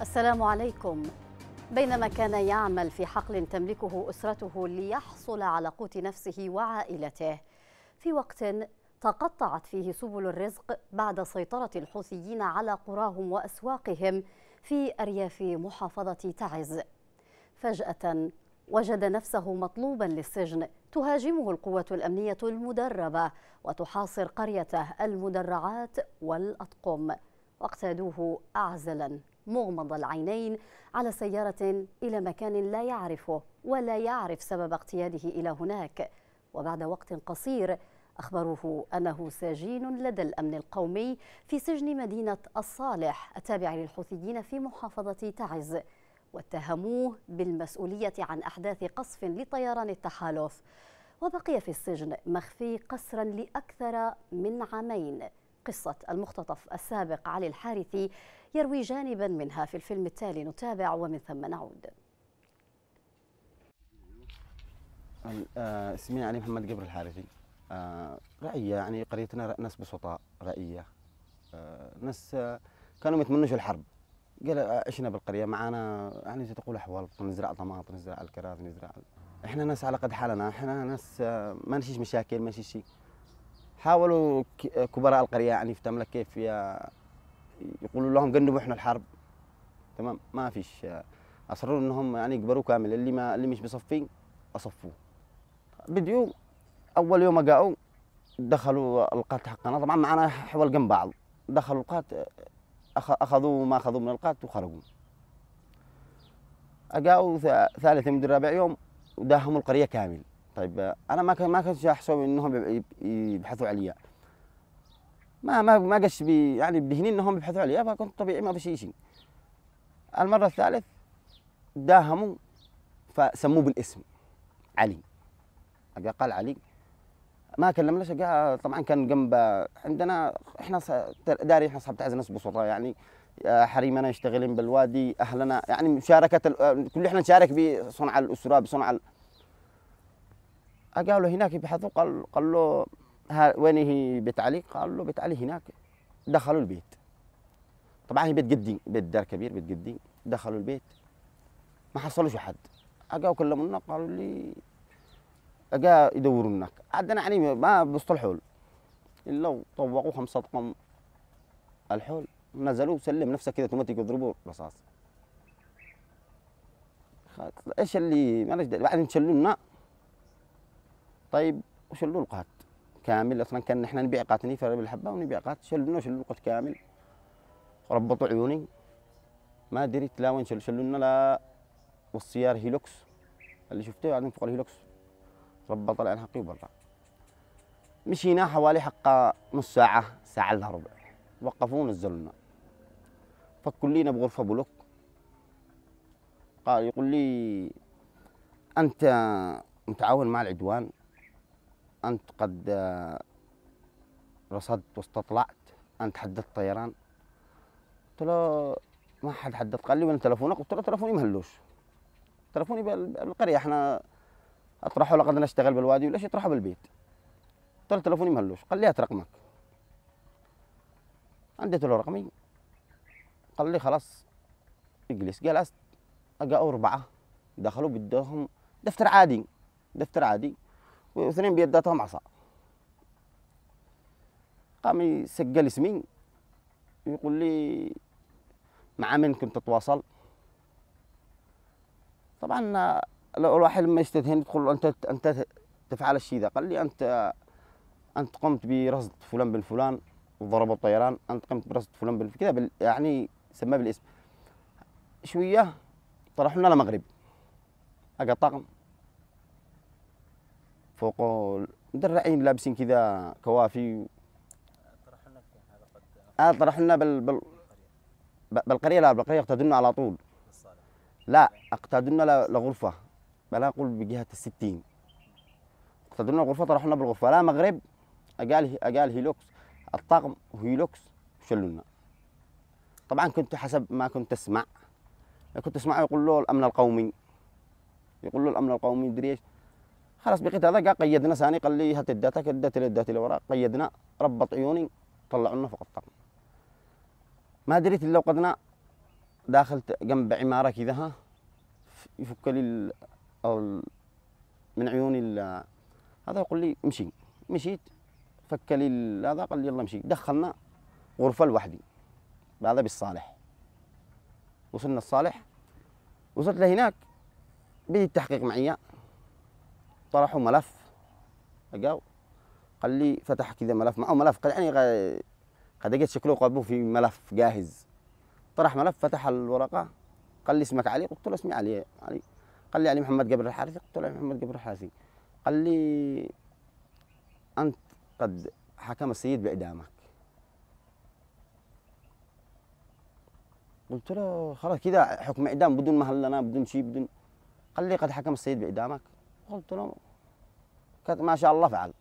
السلام عليكم. بينما كان يعمل في حقل تملكه أسرته ليحصل على قوت نفسه وعائلته. في وقت تقطعت فيه سبل الرزق بعد سيطرة الحوثيين على قراهم وأسواقهم في أرياف محافظة تعز. فجأة وجد نفسه مطلوبا للسجن. تهاجمه القوة الأمنية المدربة وتحاصر قريته المدرعات والأطقم. واقتادوه أعزلا. مغمض العينين على سيارة إلى مكان لا يعرفه ولا يعرف سبب اقتياده إلى هناك. وبعد وقت قصير أخبروه أنه سجين لدى الأمن القومي في سجن مدينة الصالح التابع للحوثيين في محافظة تعز. واتهموه بالمسؤولية عن أحداث قصف لطيران التحالف. وبقي في السجن مخفي قسرا لأكثر من عامين. قصة المختطف السابق علي الحارثي يروي جانبا منها في الفيلم التالي. نتابع ومن ثم نعود. آه، اسمي علي محمد قبر الحارثي. آه، رعية يعني قريتنا ناس بسطاء رعية آه، ناس كانوا يتمنوش الحرب. قال عشنا بالقرية. معانا يعني تقول أحوال نزرع طماطم نزرع الكراث نزرع. إحنا ناس على قد حالنا. إحنا ناس ما نشيش مشاكل ما نشيش شيء. حاولوا كبراء القرية يعني في تملك كيف يقولوا لهم قنبوا إحنا الحرب. تمام؟ ما فيش. اصروا إنهم يعني يقبروا كامل. اللي ما اللي مش بصفين أصفوه. بديو أول يوم قاعوا دخلوا القات حقنا. طبعا معنا حول جنب بعض. دخلوا القات اخذوا ما اخذوا من القات وخرجوا. اجاوا ثالث يوم رابع يوم وداهموا القرية كامل. طيب أنا ما كان ما كنت أحسب إنهم يبحثوا عليا. ما ما ما قش بي يعني بدهني إنهم يبحثوا عليا فكنت طبيعي ما بشي شيء. المرة الثالث داهموا فسموه بالاسم علي. قال علي ما كلمناش طبعا كان جنب عندنا إحنا داري إحنا اصحاب تعز ناس بسطاء يعني. حريمنا يشتغلين بالوادي أهلنا يعني مشاركة كل إحنا نشارك بصنع الأسرة بصنع ال... قالوا هناك يبحثوا قال قال له وين هي بيت علي؟ قال له بيت علي هناك. دخلوا البيت. طبعا هي بيت جدي بيت دار كبير بيت جدي دخلوا البيت. ما حصلوش حد اجاوا كلمونا قالوا لي أجا يدوروا هناك عندنا يعني ما بيصطلحوا إلا طوقوا خمسة طقم الحول. نزلوا سلم نفسك كذا أوتوماتيك يضربوا رصاص. إيش اللي ما بعدين شلونا. طيب وشلوا القات كامل. أصلا كان نحن نبيع قات نيفر بالحبه ونبيع قات شلونا شلوا القات كامل. ربطوا عيوني. ما دريت لا وين شلوا شلونا لا والسيارة هيلوكس. اللي شفته بعدين فوق الهيلوكس. ربط العين حقي وبرا. مشينا حوالي حق نص ساعة ساعة إلا ربع. وقفوا ونزلونا فكوا لينا بغرفة بلوك. قال يقول لي أنت متعاون مع العدوان؟ أنت قد رصدت واستطلعت أنت حددت طيران. قلت له ما حد حدد قال لي وين تلفونك؟ قلت له تلفوني مهلوش تلفوني بالقرية. إحنا اطرحوا لقد نشتغل بالوادي ولا شيء اطرحوا بالبيت. قلت له تلفوني مهلوش قال لي هات رقمك. اديت له رقمي. قال لي خلاص اجلس. جلست أجا أربعة دخلوا بدهم دفتر عادي دفتر عادي. واثنين بيداتهم عصا. قام يسجل اسمي يقول لي مع من كنت تتواصل؟ طبعا الواحد لما يستدهن يدخل انت أنت تفعل الشيء ذا. قال لي انت أنت قمت برصد فلان بن فلان وضربوا الطيران أنت قمت برصد فلان بن كذا. يعني سماه بالاسم. شوية طرحوا لنا المغرب اجا طقم فوق مدرعين لابسين كذا كوافي. آه طرحوا لنا بال... بال... بالقرية لا بالقرية اقتدنا على طول. لا اقتدنا لغرفة. بلا أقول بجهة الستين. اقتدرنا الغرفه طرحنا بالغرفة. لا مغرب أقال أقال هيلوكس. الطقم هيلوكس شلونا. طبعا كنت حسب ما كنت أسمع. كنت اسمع يقول له الامن القومي. يقول له الامن القومي مدري إيش. خلاص بقيت هذا قال قيدنا ثاني قال لي هات الداتا اديت له اللي وراء قيدنا ربط عيوني طلعوا لنا فوق الطقم ما دريت إلا وقدنا داخل جنب عمارة كذا ها يفك لي من عيوني هذا يقول لي امشي مشيت فك لي هذا قال لي يلا امشي دخلنا غرفة لوحدي. هذا بالصالح. وصلنا الصالح. وصلت لهناك بدي التحقيق معي. طرحوا ملف. لقاه قال لي فتح كذا ملف معه ملف قال يعني قد لقيت شكله قابوه في ملف جاهز. طرح ملف فتح الورقة. قال لي اسمك علي؟ قلت له اسمي علي علي. قال لي علي محمد قبر الحارثي؟ قلت له علي محمد قبر الحارثي. قال لي أنت قد حكم السيد باعدامك قلت له خلاص كذا حكم اعدام بدون مهلنا بدون شيء بدون. قال لي قد حكم السيد باعدامك قلت له ما شاء الله فعل.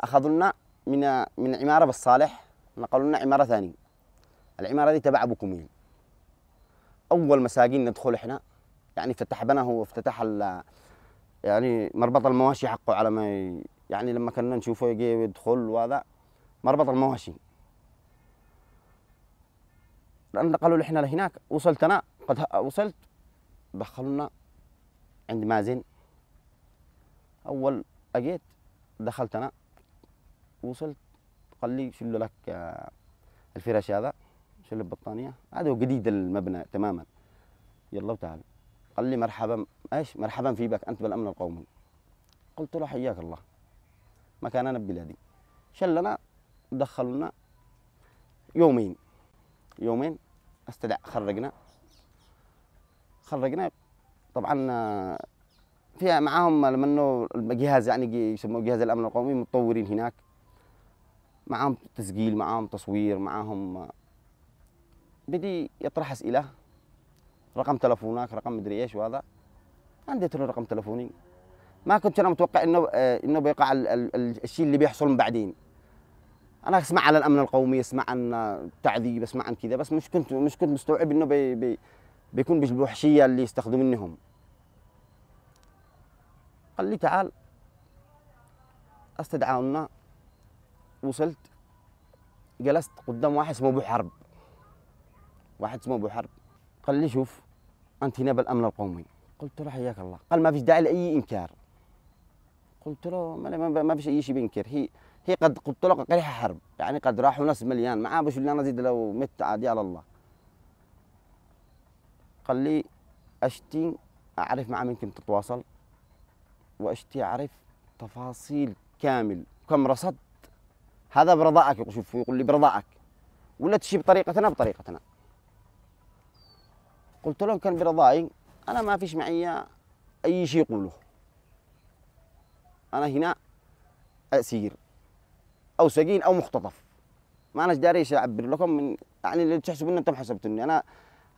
اخذوا لنا من من عمارة بالصالح نقلوا لنا عمارة ثانية. العمارة دي تبع أبو كميل أول مساجين ندخل إحنا يعني فتح بنا هو افتتح يعني مربط المواشي حقه على ما يعني لما كنا نشوفه يجي يدخل وهذا مربط المواشي. نقلوا إحنا لهناك. وصلت أنا قد وصلت دخلونا عند مازن. أول أجيت دخلت أنا وصلت قال لي شيل لك آه، الفراش هذا شيل البطانية. هذا جديد المبنى تماما. يلا وتعال. قال لي مرحبا إيش؟ مرحبا في بك أنت بالأمن القومي. قلت له حياك الله. مكاننا ببلادي. شلنا دخلونا يومين. يومين استدع خرجنا. خرجنا طبعا آه، فيها معاهم لما انه الجهاز يعني يسموه جهاز الأمن القومي متطورين هناك. معاهم تسجيل معاهم تصوير معاهم آه، بدي يطرح أسئلة. رقم تلفونك رقم مدري إيش وهذا. عندي له رقم تلفوني. ما كنت أنا متوقع إنه آه، إنه بيقع ال- ال- ال- الشيء اللي بيحصل من بعدين. أنا أسمع على الأمن القومي أسمع عن تعذيب أسمع عن كذا بس مش كنت مش كنت مستوعب إنه بي بي بيكون بالوحشيه اللي يستخدمونهم. قال لي تعال. استدعونا وصلت. جلست قدام واحد اسمه أبو حرب. واحد اسمه أبو حرب. قال لي شوف أنت هنا بالأمن القومي. قلت له حياك الله. قال ما فيش داعي لأي إنكار. قلت له ما, ما, فيش أي شيء بينكر. هي هي قد قلت له قريحة حرب. يعني قد راحوا ناس مليان. معاه بش اللي أنا أزيد لو مت عادي على الله. قال لي أشتي أعرف مع مين كنت تتواصل وأشتي اعرف تفاصيل كامل. كم رصدت؟ هذا برضائك يقول شوف يقول لي برضائك ولا تشي بطريقتنا؟ بطريقتنا. قلت له كان برضائي أنا ما فيش معي أي شيء يقوله. أنا هنا أسير أو سجين أو مختطف. ما أنا داري إيش أعبر لكم؟ من يعني اللي تحسبون أنتم حسبتوني. أنا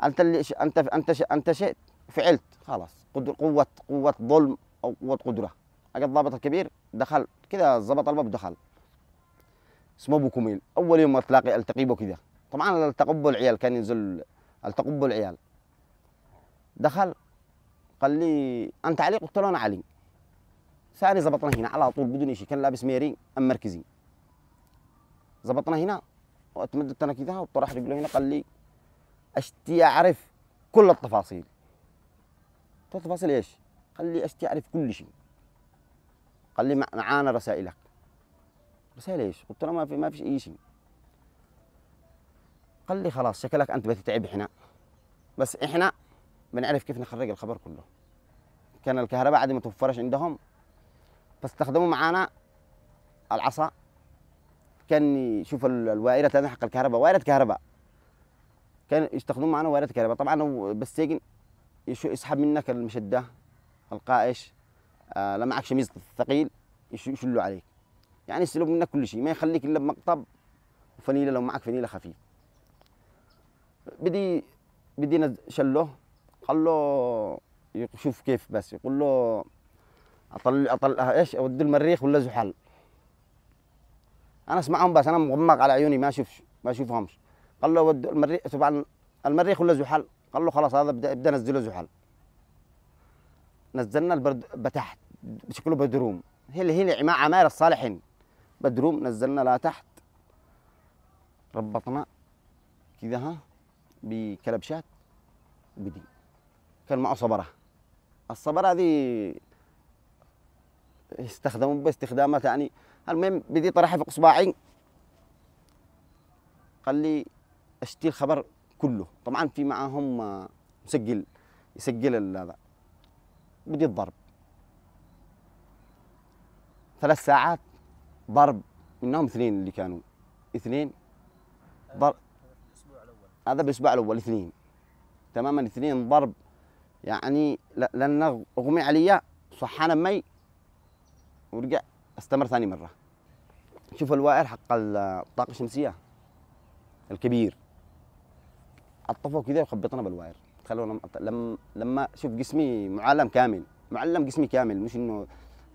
أنت اللي انت أنت أنت شئت فعلت خلاص. قوه قوة ظلم أو قوه قدره اجى الضابط الكبير دخل كذا ظبط الباب ودخل اسمه أبو كميل. أول يوم تلاقي التقي به كذا طبعا التقوا العيال كان ينزل التقوا العيال. دخل قال لي أنت علي قلت له أنا علي. ثاني ظبطنا هنا على طول بدون شيء كان لابس ميري أم مركزي. ظبطنا هنا وأتمددت أنا كذا وطرح رجله هنا قال لي أشتي أعرف كل التفاصيل. قلت تفاصيل إيش؟ قال لي اشتي اعرف كل شيء. قال لي مع- معانا رسائلك. رسائل إيش؟ قلت له ما في ما فيش أي شيء. قال لي خلاص شكلك أنت بتتعب إحنا. بس إحنا بنعرف كيف نخرج الخبر كله. كان الكهرباء عادي ما توفرش عندهم. فاستخدموا معانا العصا. كان يشوف ال- الوائرة هذه حق الكهرباء. وائرة كهرباء. كان يستخدموا معنا وائرة كهرباء. طبعا هو بالسجن يسحب منك المشدة. القائش آه لما معك شميز ثقيل يش- يشلوا عليك. يعني يسلب منك كل شيء ما يخليك إلا بمقطب وفنيله لو معك فنيله خفيف. بدي بدي شله قال له يشوف كيف بس يقول له اطل اطل إيش اودي المريخ ولا زحل. أنا أسمعهم بس أنا مغمق على عيوني ما أشوف ما أشوفهمش. قال له ود المريخ طبعا المريخ ولا زحل؟ قال له خلاص هذا بدا ابدا نزله زحل. نزلنا البرد بتحت شكله بدروم. هي اللي هي عما- عماير الصالحين بدروم نزلنا لا تحت. ربطنا كذا ها بكلبشات وبدي كان معه صبرة. الصبرة هذه استخدموا باستخدامات يعني المهم بدي طرحها في اصبعي. قال لي اشتي الخبر كله. طبعا في معاهم آه، مسجل. يسجل هذا. بدي الضرب. ثلاث ساعات ضرب منهم اثنين اللي كانوا. اثنين ضرب. هذا بالأسبوع الأول اثنين. تماما اثنين ضرب. يعني لأن أغمي علي صحانا مي ورجع استمر ثاني مرة. شوف الوائر حق الطاقه الشمسية الكبير. عطفوا كذا وخبطنا بالواير خلونا لما لما شوف جسمي معلم كامل معلم جسمي كامل مش إنه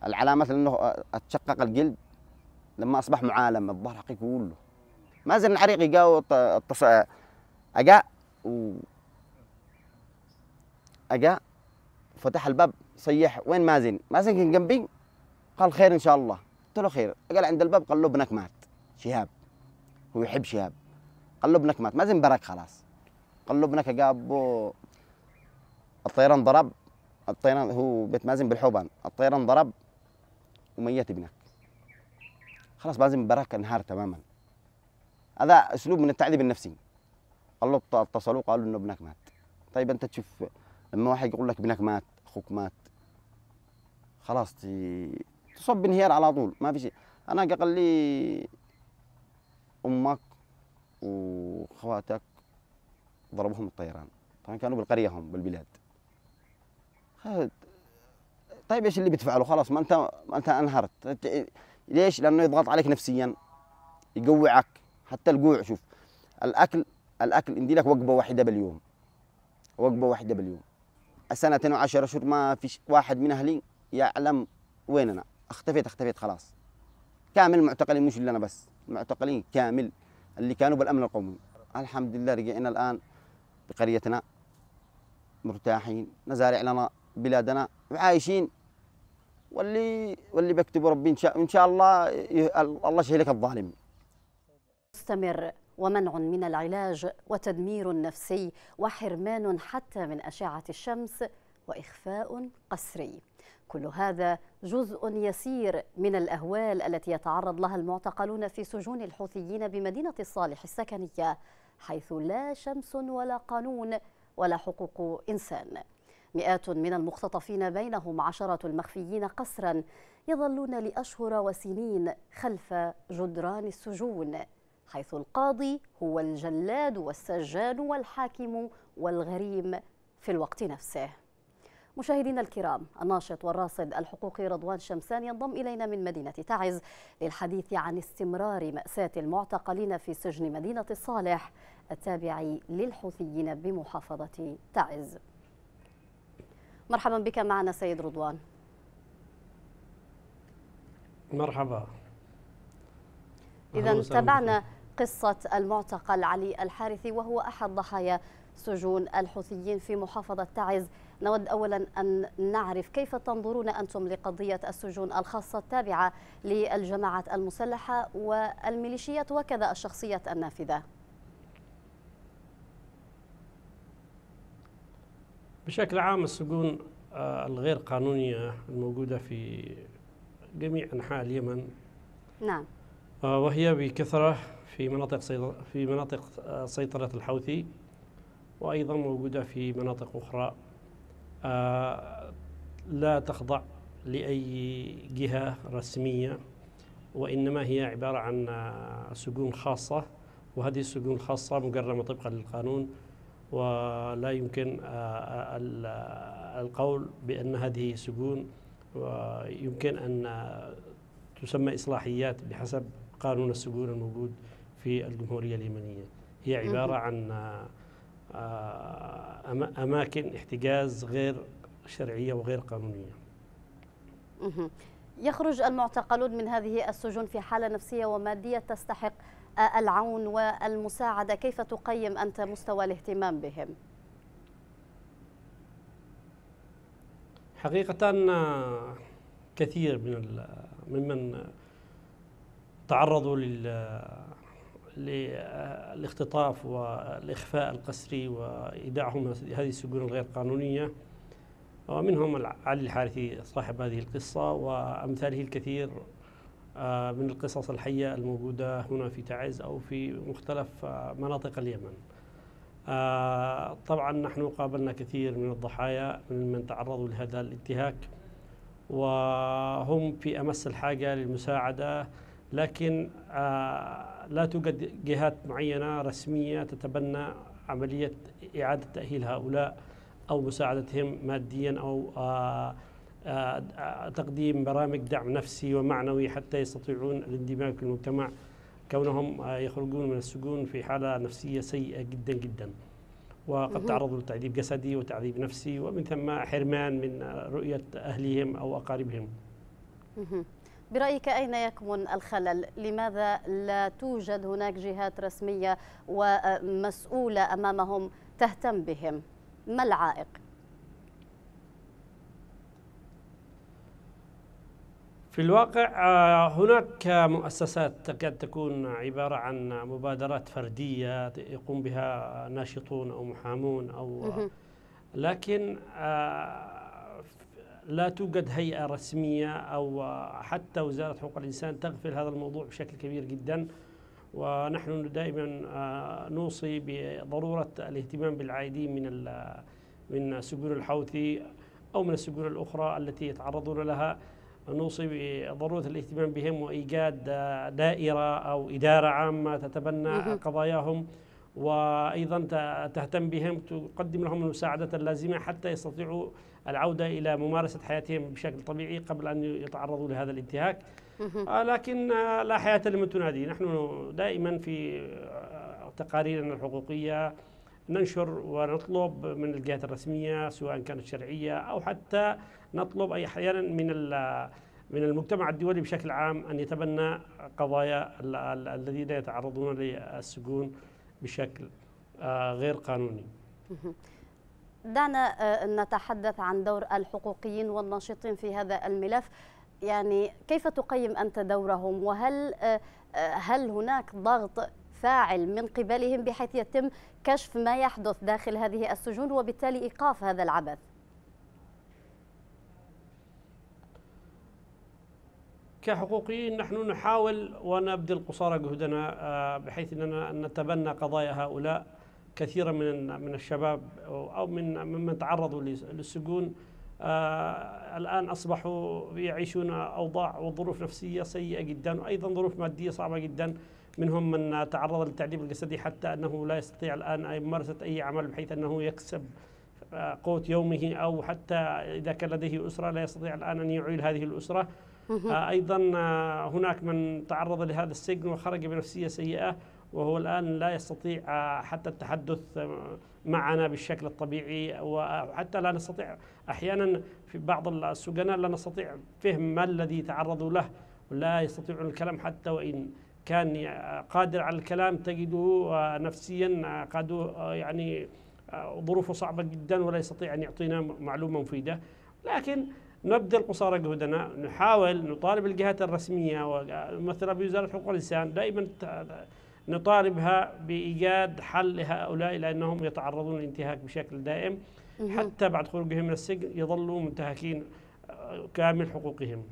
العلامات إنه أتشقق الجلد لما أصبح معالم الظهر حقي كله. ما زال الحريق يقا التص... اجا و اجا فتح الباب صيح وين مازن؟ مازن كان جنبي؟ قال خير إن شاء الله. قلت له خير. قال عند الباب قال له ابنك مات. شهاب. هو يحب شهاب. قال له ابنك مات. مازن برك خلاص. قال له ابنك جابه الطيران ضرب الطيران هو بيت مازن بالحوبان الطيران ضرب وميت ابنك. خلاص مازن براك انهار تماما. هذا أسلوب من التعذيب النفسي. قال له اتصلوا قالوا إنه ابنك مات. طيب أنت تشوف لما واحد يقول لك ابنك مات أخوك مات خلاص تصب بانهيار على طول ما في شيء. أنا قال لي أمك وخواتك ضربهم الطيران. طبعا كانوا بالقرية هم بالبلاد. طيب إيش اللي بتفعله خلاص ما انت ما أنت أنهرت. ليش؟ لأنه يضغط عليك نفسيا يقوعك حتى الجوع شوف الاكل الأكل يندي لك وجبه واحدة باليوم. وجبه واحدة باليوم. سنتين وعشر اشهر ما في واحد من أهلي يعلم وين أنا اختفيت اختفيت خلاص. كامل معتقلين مش اللي أنا بس معتقلين كامل اللي كانوا بالأمن القومي. الحمد لله رجعنا الآن بقريتنا مرتاحين. نزارع لنا بلادنا وعايشين واللي واللي بيكتبه ربي إن شاء إن شاء الله الله يشيلك الظالم. مستمر ومنع من العلاج وتدمير نفسي وحرمان حتى من أشعة الشمس وإخفاء قسري. كل هذا جزء يسير من الأهوال التي يتعرض لها المعتقلون في سجون الحوثيين بمدينة الصالح السكنية حيث لا شمس ولا قانون ولا حقوق إنسان. مئات من المختطفين بينهم عشرة المخفيين قسرا يظلون لأشهر وسنين خلف جدران السجون حيث القاضي هو الجلاد والسجان والحاكم والغريم في الوقت نفسه. مشاهدينا الكرام الناشط والراصد الحقوقي رضوان شمسان ينضم إلينا من مدينة تعز للحديث عن استمرار مأساة المعتقلين في سجن مدينة الصالح التابع للحوثيين بمحافظة تعز. مرحبا بك معنا سيد رضوان. مرحبا. إذا تابعنا قصة المعتقل علي الحارثي وهو أحد ضحايا سجون الحوثيين في محافظة تعز. نود أولا أن نعرف كيف تنظرون أنتم لقضية السجون الخاصة التابعة للجماعات المسلحة والميليشيات وكذا الشخصيات النافذة. بشكل عام السجون آه، الغير قانونية الموجودة في جميع أنحاء اليمن. نعم. آه، وهي بكثرة في مناطق في مناطق آه، سيطرة الحوثي وأيضا موجودة في مناطق أخرى. لا تخضع لأي جهة رسمية وإنما هي عبارة عن سجون خاصة وهذه السجون الخاصة مجرمة طبقا للقانون. ولا يمكن آه، آه، القول بأن هذه سجون ويمكن أن تسمى إصلاحيات بحسب قانون السجون الموجود في الجمهورية اليمنية. هي عبارة عن آه، أماكن احتجاز غير شرعية وغير قانونية. يخرج المعتقلون من هذه السجون في حالة نفسية ومادية تستحق العون والمساعدة كيف تقيم أنت مستوى الاهتمام بهم؟ حقيقة كثير من ممن تعرضوا للاختطاف والإخفاء القسري وإيداعهم هذه السجون الغير قانونية ومنهم علي الحارثي صاحب هذه القصة وأمثاله الكثير من القصص الحية الموجودة هنا في تعز أو في مختلف آه، مناطق اليمن. آه، طبعا نحن قابلنا كثير من الضحايا من من تعرضوا لهذا الانتهاك وهم في أمس الحاجة للمساعدة لكن لا توجد جهات معينة رسمية تتبنى عملية إعادة تأهيل هؤلاء أو مساعدتهم ماديا أو تقديم برامج دعم نفسي ومعنوي حتى يستطيعون الاندماج في المجتمع كونهم يخرجون من السجون في حالة نفسية سيئة جدا جدا وقد تعرضوا لتعذيب جسدي وتعذيب نفسي ومن ثم حرمان من رؤية أهلهم أو أقاربهم برأيك أين يكمن الخلل؟ لماذا لا توجد هناك جهات رسمية ومسؤولة أمامهم تهتم بهم؟ ما العائق؟ في الواقع آه، هناك مؤسسات تكاد تكون عبارة عن مبادرات فردية يقوم بها ناشطون أو محامون أو لكن آه، لا توجد هيئة رسمية أو حتى وزارة حقوق الإنسان تغفل هذا الموضوع بشكل كبير جدا. ونحن دائما آه، نوصي بضرورة الاهتمام بالعائدين من من سجون الحوثي أو من السجون الأخرى التي يتعرضون لها. نوصي بضرورة الاهتمام بهم وإيجاد دائرة أو إدارة عامة تتبنى قضاياهم. وأيضا تهتم بهم تقدم لهم المساعدة اللازمة حتى يستطيعوا العودة إلى ممارسة حياتهم بشكل طبيعي قبل أن يتعرضوا لهذا الانتهاك. آه، لكن لا حياة لمن تنادي. نحن دائما في تقاريرنا الحقوقية ننشر ونطلب من الجهات الرسمية سواء كانت شرعية أو حتى نطلب أي أحيانا من من المجتمع الدولي بشكل عام أن يتبنى قضايا الذين يتعرضون للسجون بشكل آه، غير قانوني. دعنا آه، نتحدث عن دور الحقوقيين والناشطين في هذا الملف. يعني كيف تقيم أنت دورهم؟ وهل آه، هل هناك ضغط فاعل من قبلهم بحيث يتم كشف ما يحدث داخل هذه السجون وبالتالي إيقاف هذا العبث؟ كحقوقيين نحن نحاول ونبذل قصارى جهدنا آه، بحيث إننا نتبنى قضايا هؤلاء كثيرا من من الشباب أو من ممن تعرضوا للسجون. آه، الآن أصبحوا يعيشون أوضاع وظروف نفسية سيئة جدا وأيضا ظروف مادية صعبة جدا منهم من تعرض للتعذيب الجسدي حتى أنه لا يستطيع الآن ممارسة أي عمل بحيث أنه يكسب آه، قوت يومه أو حتى إذا كان لديه أسرة لا يستطيع الآن أن يعيل هذه الأسرة. آه، أيضا آه، هناك من تعرض لهذا السجن وخرج بنفسية سيئة وهو الآن لا يستطيع آه، حتى التحدث معنا بالشكل الطبيعي وحتى لا نستطيع أحيانا في بعض السجناء لا نستطيع فهم ما الذي تعرضوا له ولا يستطيعون الكلام حتى وإن كان قادر على الكلام تجده نفسيا قد يعني ظروفه صعبة جدا ولا يستطيع أن يعطينا معلومة مفيدة. لكن نبذل قصارى جهدنا نحاول نطالب الجهات الرسمية ومثلا بوزارة حقوق الإنسان دائما نطالبها بإيجاد حل لهؤلاء لأنهم يتعرضون للانتهاك بشكل دائم حتى بعد خروجهم من السجن يظلوا منتهكين آه، كامل حقوقهم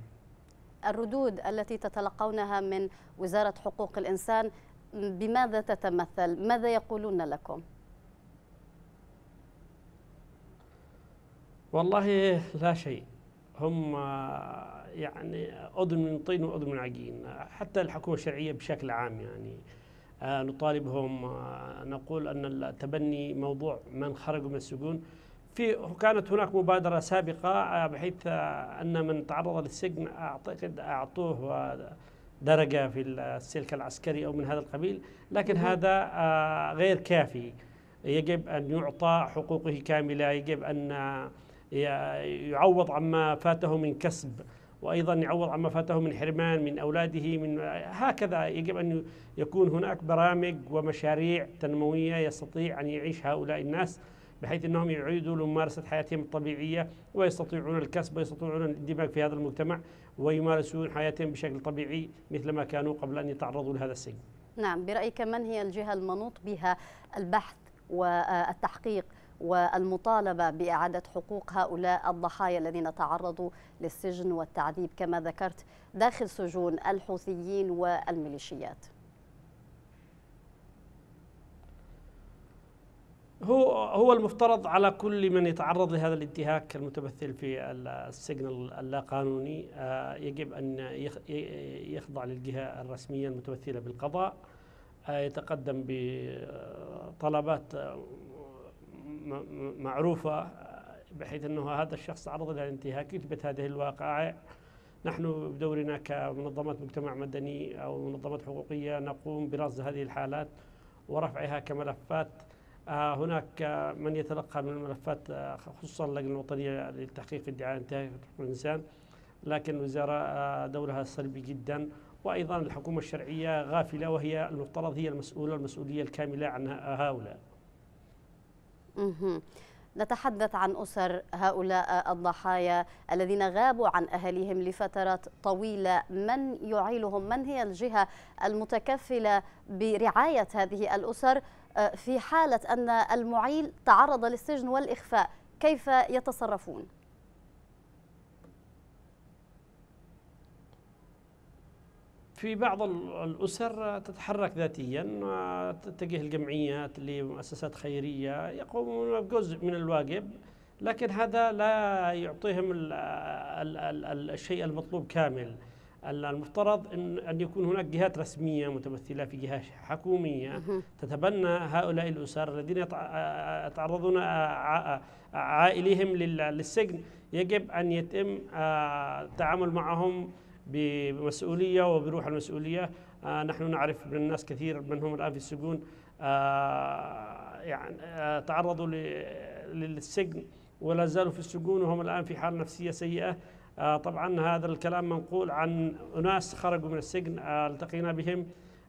الردود التي تتلقونها من وزارة حقوق الإنسان بماذا تتمثل؟ ماذا يقولون لكم؟ والله لا شيء هم يعني أذن من طين وأذن من عجين حتى الحكومة الشرعية بشكل عام يعني آه، نطالبهم آه، نقول أن التبني موضوع من خرجوا من السجون. في كانت هناك مبادرة سابقة آه، بحيث أن من تعرض للسجن أعتقد أعطوه درجة في السلك العسكري أو من هذا القبيل. لكن هذا غير كافي. يجب أن يعطى حقوقه كاملة يجب أن يعوض عما فاته من كسب وأيضا يعوض عما فاته من حرمان من أولاده من هكذا يجب أن يكون هناك برامج ومشاريع تنموية يستطيع أن يعيش هؤلاء الناس بحيث إنهم يعيدوا لممارسة حياتهم الطبيعية ويستطيعون الكسب ويستطيعون الاندماج في هذا المجتمع ويمارسون حياتهم بشكل طبيعي مثل ما كانوا قبل أن يتعرضوا لهذا السجن. نعم برأيك من هي الجهة المنوط بها البحث والتحقيق والمطالبة بإعادة حقوق هؤلاء الضحايا الذين تعرضوا للسجن والتعذيب كما ذكرت داخل سجون الحوثيين والميليشيات. هو هو المفترض على كل من يتعرض لهذا الانتهاك المتمثل في السجن اللاقانوني آه، يجب أن يخضع للجهة الرسمية المتمثله بالقضاء آه، يتقدم بطلبات معروفة بحيث أنه هذا الشخص تعرض إلى الانتهاك يثبت هذه الواقائع نحن بدورنا كمنظمات مجتمع مدني أو منظمات حقوقية نقوم برصد هذه الحالات ورفعها كملفات. آه، هناك من يتلقى من الملفات آه، خصوصا اللجنة الوطنية للتحقيق في ادعاء انتهاك حقوق الإنسان. لكن الوزاره آه، دورها سلبي جدا. وأيضا الحكومة الشرعية غافلة وهي المفترض هي المسؤولة المسؤولية الكاملة عن هؤلاء. نتحدث عن أسر هؤلاء الضحايا الذين غابوا عن أهلهم لفترات طويلة. من يعيلهم؟ من هي الجهة المتكفلة برعاية هذه الأسر؟ آه، في حالة أن المعيل تعرض للسجن والإخفاء كيف يتصرفون؟ في بعض الأسر تتحرك ذاتيا تتجه الجمعيات لمؤسسات خيرية يقومون بجزء من الواجب لكن هذا لا يعطيهم الشيء المطلوب كامل. المفترض ان أن يكون هناك جهات رسمية متمثلة في جهه حكومية تتبنى هؤلاء الأسر الذين يتعرضون عائلهم للسجن. يجب أن يتم التعامل معهم بمسؤولية وبروح المسؤولية. نحن نعرف من الناس كثير منهم الآن في السجون يعني تعرضوا للسجن ولا زالوا في السجون وهم الآن في حالة نفسية سيئة. آه، طبعا هذا الكلام منقول عن أناس خرجوا من السجن آه، التقينا بهم.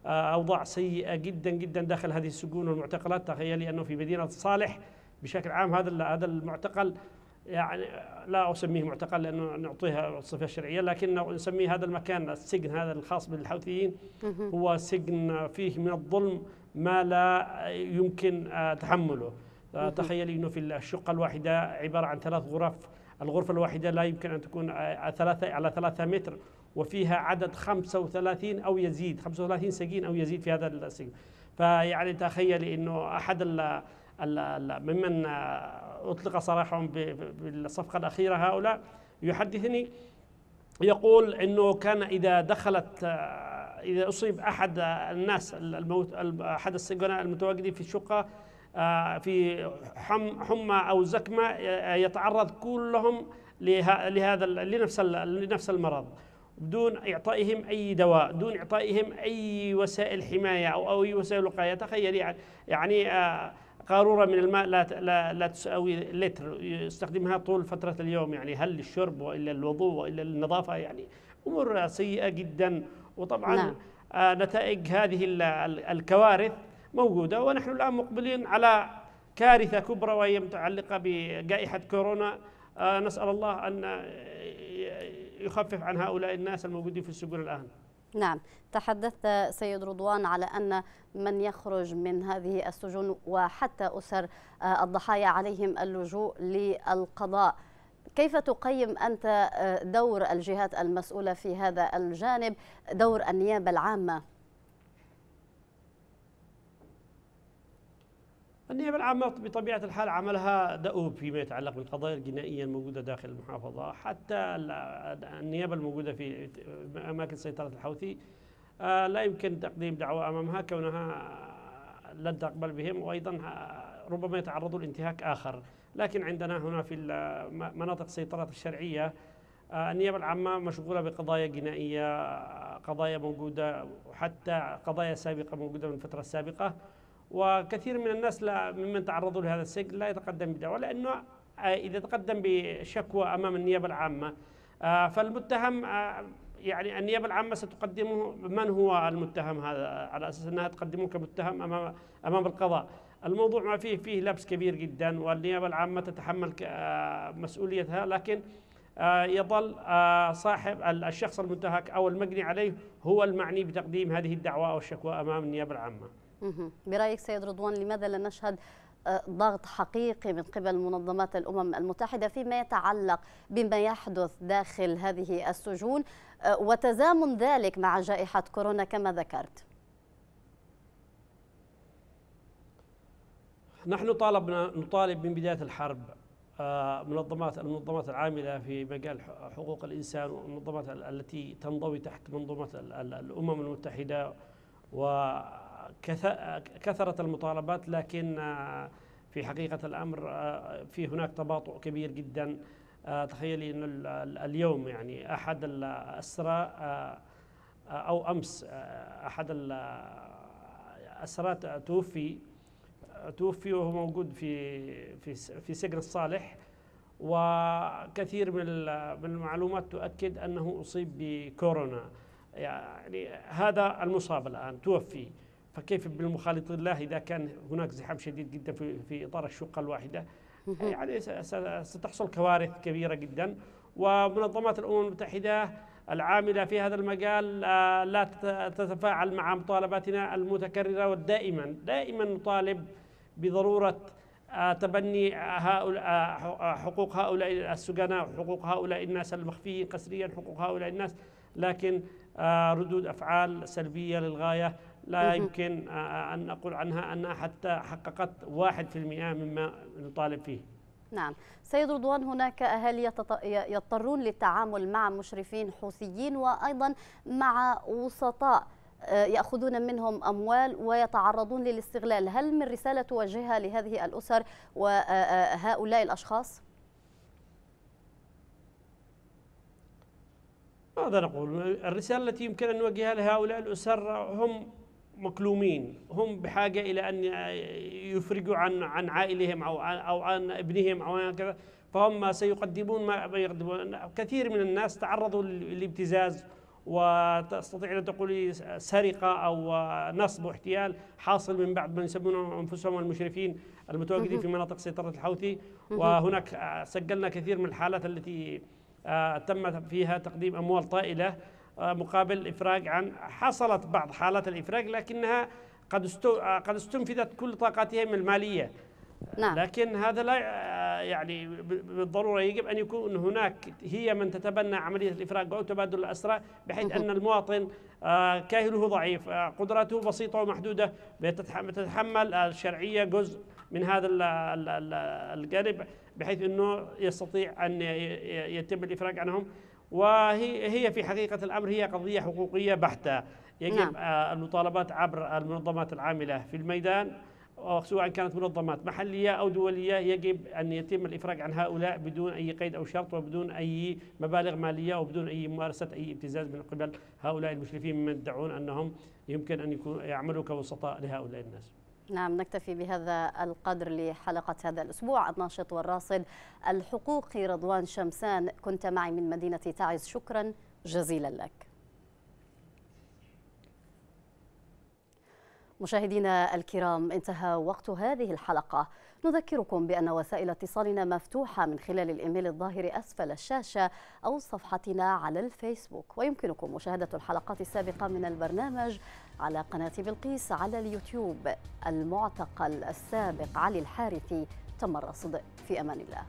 آه، أوضاع سيئة جدا جدا داخل هذه السجون والمعتقلات. تخيلي أنه في مدينة صالح بشكل عام هذا هذا المعتقل يعني لا أسميه معتقل لأنه نعطيها الصفة الشرعية لكن نسميه هذا المكان السجن هذا الخاص بالحوثيين. هو سجن فيه من الظلم ما لا يمكن تحمله. تخيلي أنه في الشقة الواحدة عبارة عن ثلاث غرف. الغرفة الواحدة لا يمكن أن تكون ثلاثة على ثلاثة متر وفيها عدد 35 أو يزيد 35 سجين أو يزيد في هذا السجن. فيعني تخيلي أنه أحد ال ال ممن أطلق سراحهم بالصفقة الأخيرة هؤلاء. يحدثني يقول أنه كان إذا دخلت إذا أصيب أحد الناس الموت أحد السجناء المتواجدين في الشقة آه، في حمى أو زكمة آه، يتعرض كلهم لهذا لنفس لنفس المرض بدون إعطائهم أي دواء دون إعطائهم أي وسائل حماية أو أي وسائل وقاية. تخيل يعني يعني آه، قارورة من الماء لا لا, لا تساوي لتر يستخدمها طول فترة اليوم. يعني هل للشرب وإلا الوضوء وإلا النظافه يعني أمور سيئة جدا. وطبعا نعم. نتائج هذه الكوارث موجودة ونحن الآن مقبلين على كارثة كبرى وهي متعلقة بجائحة كورونا. آه، نسأل الله أن يخفف عن هؤلاء الناس الموجودين في السجون الآن. نعم. تحدثت سيد رضوان على أن من يخرج من هذه السجون وحتى أسر الضحايا عليهم اللجوء للقضاء. كيف تقيم أنت دور الجهات المسؤولة في هذا الجانب دور النيابة العامة؟ النيابة العامة بطبيعة الحال عملها دؤوب فيما يتعلق بالقضايا الجنائية الموجودة داخل المحافظة. حتى النيابة الموجودة في أماكن سيطرة الحوثي آه، لا يمكن تقديم دعوة أمامها كونها لن تقبل بهم وأيضا ربما يتعرضوا لانتهاك آخر. لكن عندنا هنا في مناطق السيطرة الشرعية آه، النيابة العامة مشغولة بقضايا جنائية قضايا موجودة وحتى قضايا سابقة موجودة من الفترة السابقة. وكثير من الناس لا ممن تعرضوا لهذا السجن لا يتقدم بدعوة لأنه آه، إذا تقدم بشكوى أمام النيابة العامة آه، فالمتهم آه، يعني النيابة العامة ستقدمه من هو المتهم هذا على أساس أنها تقدمه كمتهم أمام أمام القضاء الموضوع ما فيه فيه لبس كبير جدا والنيابة العامة تتحمل مسؤوليتها لكن يظل صاحب الشخص المنتهك أو المجني عليه هو المعني بتقديم هذه الدعوى أو الشكوى أمام النيابة العامة. برأيك سيد رضوان لماذا لا نشهد ضغط حقيقي من قبل منظمات الأمم المتحدة فيما يتعلق بما يحدث داخل هذه السجون وتزامن ذلك مع جائحة كورونا كما ذكرت؟ نحن طالبنا نطالب من بداية الحرب آه، منظمات المنظمات العاملة في مجال حقوق الإنسان والمنظمات التي تنضوي تحت منظومه الأمم المتحدة وكثرت المطالبات لكن آه، في حقيقة الأمر آه، في هناك تباطؤ كبير جدا. تخيلي ان اليوم يعني أحد الأسرى أو أمس أحد الاسرى توفي توفي وهو موجود في في في سجن الصالح. وكثير من من المعلومات تؤكد أنه أصيب بكورونا. يعني هذا المصاب الآن توفي. فكيف بالمخالط الله إذا كان هناك زحام شديد جدا في في إطار الشقة الواحدة؟ يعني ستحصل كوارث كبيرة جدا. ومنظمات الأمم المتحدة العاملة في هذا المجال آه، لا تتفاعل مع مطالباتنا المتكررة ودائما دائما نطالب بضرورة آه، تبني هؤلاء آه، حقوق هؤلاء السجناء وحقوق هؤلاء الناس المخفيين قسريا حقوق هؤلاء الناس. لكن ردود أفعال سلبية للغاية لا يمكن أن نقول عنها انها حتى حققت واحد في المئة مما نطالب فيه. نعم. سيد رضوان هناك أهالي يضطرون للتعامل مع مشرفين حوثيين وأيضا مع وسطاء آه، يأخذون منهم أموال ويتعرضون للاستغلال. هل من رسالة توجهها لهذه الأسر وهؤلاء الأشخاص؟ ماذا نقول؟ الرسالة التي يمكن أن نوجهها لهؤلاء الأسر هم مكلومين. هم بحاجة إلى أن يفرجوا عن عن عائلهم أو عن أو عن ابنهم أو هكذا فهم سيقدمون ما يقدمون. كثير من الناس تعرضوا لابتزاز وتستطيع أن تقولي سرقة أو نصب واحتيال حاصل من بعض من يسمون أنفسهم المشرفين المتواجدين في مناطق سيطرة الحوثي. وهناك سجلنا كثير من الحالات التي آه، تم فيها تقديم أموال طائلة. مقابل الإفراج عن حصلت بعض حالات الإفراج لكنها قد آه، قد استنفذت كل طاقاتهم المالية. نعم. لكن هذا لا يعني بالضرورة يجب أن يكون هناك هي من تتبنى عملية الإفراج أو تبادل الأسرى بحيث أن المواطن آه، كاهله ضعيف آه، قدراته بسيطة ومحدودة بتتحمل الشرعية جزء من هذا الجانب بحيث إنه يستطيع أن يتم الإفراج عنهم. وهي هي في حقيقة الأمر هي قضية حقوقية بحتة يجب نعم. آه، المطالبات عبر المنظمات العاملة في الميدان سواء كانت منظمات محلية أو دولية يجب أن يتم الإفراج عن هؤلاء بدون أي قيد أو شرط وبدون أي مبالغ مالية وبدون أي ممارسة أي ابتزاز من قبل هؤلاء المشرفين ممن يدعون أنهم يمكن أن يكون يعملوا كوسطاء لهؤلاء الناس. نعم نكتفي بهذا القدر لحلقة هذا الأسبوع. الناشط والراصد الحقوقي رضوان شمسان كنت معي من مدينة تعز. شكرا جزيلا لك. مشاهدينا الكرام انتهى وقت هذه الحلقة. نذكركم بأن وسائل اتصالنا مفتوحة من خلال الإيميل الظاهر أسفل الشاشة أو صفحتنا على الفيسبوك. ويمكنكم مشاهدة الحلقات السابقة من البرنامج على قناة بلقيس على اليوتيوب. المعتقل السابق علي الحارثي تم الرصد في أمان الله.